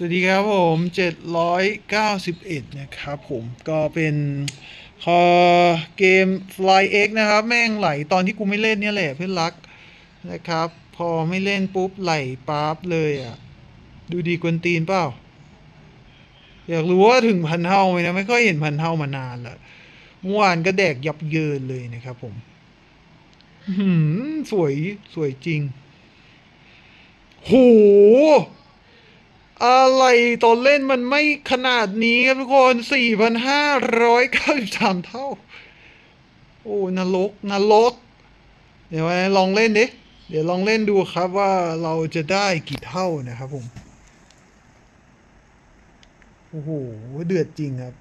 สวัสดีครับผม 791 นะครับผมก็เป็นคอเกม Fly X นะครับ แม่งไหลตอนที่กูไม่เล่นเนี่ยแหละเพื่อนรักนะครับ พอไม่เล่นปุ๊บไหลปั๊บเลยอะ ดูดีกวนตีนเปล่า อยากรู้ว่าถึงพันเท่าไหมนะ ไม่ค่อยเห็นพันเท่ามานานละเมื่อวานก็แดกยับเยินเลยนะครับผมหือสวยสวยจริง โห อะไรตอนเล่นมันไม่ขนาดนี้ครับทุกคน 4,593 เท่า โอ้นรกนรก เดี๋ยวลองเล่นดิ เดี๋ยวลองเล่นดูครับว่าเราจะได้กี่เท่านะครับผม โอ้โห เดือดจริงครับ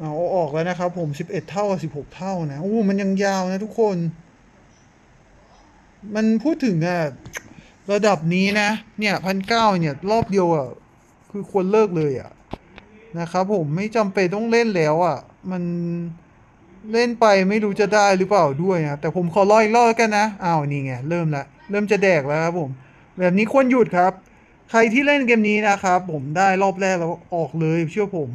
เอาออกแล้วนะครับผม11เอ็ดเท่ากับ16เท่านะอู้มันยังยาวนะทุกคน มันพูดถึงอะระดับนี้นะ เนี่ยพันเก้าเนี่ย รอบเดียวอะคือควรเลิกเลยอะนะครับผมไม่จำเป็นต้องเล่นแล้วอะมันเล่นไปไม่รู้จะได้หรือเปล่าด้วยนะแต่ผมขอรออีกรอบกันนะอ้าวนี่ไงเริ่มละเริ่มจะแดกแล้วครับผม แบบนี้ควรหยุดครับ ใครที่เล่นเกมนี้นะครับ ผมได้รอบแรกแล้วออกเลยเชื่อผม